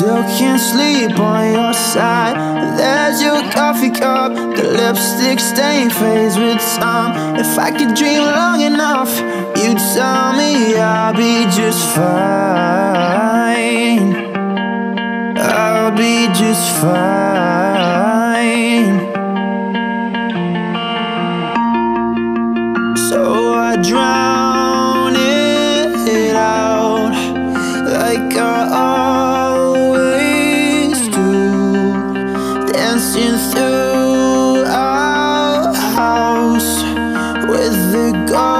Still can't sleep on your side. There's your coffee cup, the lipstick stain fades with time. If I could dream long enough, you'd tell me I'll be just fine. I'll be just fine. The ghost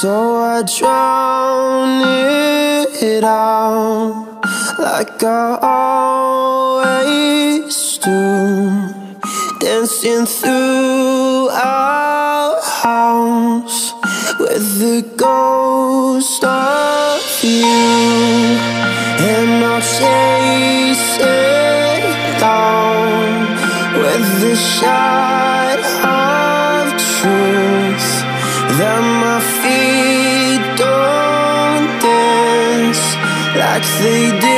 So I drown it out like I always do, dancing through our house with the ghost of you, and I'll chase it down with the shot of truth that my feet like they did